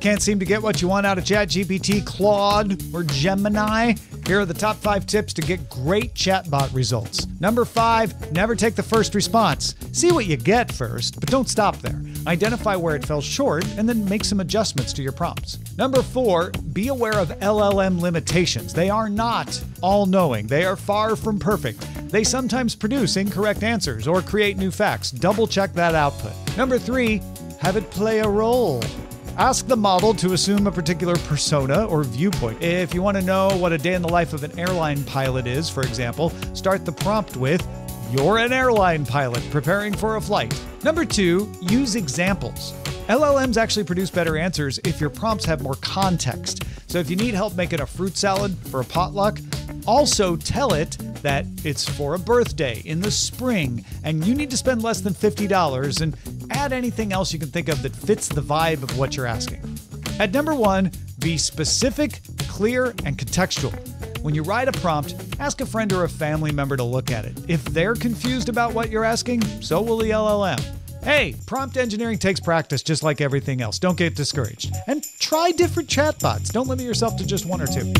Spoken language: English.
Can't seem to get what you want out of ChatGPT, Claude, or Gemini? Here are the top five tips to get great chatbot results. Number five, never take the first response. See what you get first, but don't stop there. Identify where it fell short and then make some adjustments to your prompts. Number four, be aware of LLM limitations. They are not all knowing, they are far from perfect. They sometimes produce incorrect answers or create new facts. Double check that output. Number three, have it play a role. Ask the model to assume a particular persona or viewpoint. If you want to know what a day in the life of an airline pilot is, for example, start the prompt with, You're an airline pilot preparing for a flight. Number two, use examples. LLMs actually produce better answers if your prompts have more context. So if you need help making a fruit salad for a potluck, also tell it that it's for a birthday in the spring and you need to spend less than $50 and add anything else you can think of that fits the vibe of what you're asking. At number one, be specific, clear, and contextual. When you write a prompt, ask a friend or a family member to look at it. If they're confused about what you're asking, so will the LLM. Hey, prompt engineering takes practice just like everything else. Don't get discouraged. And try different chatbots. Don't limit yourself to just one or two.